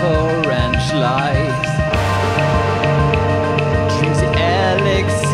orange light. Drinks the elixir.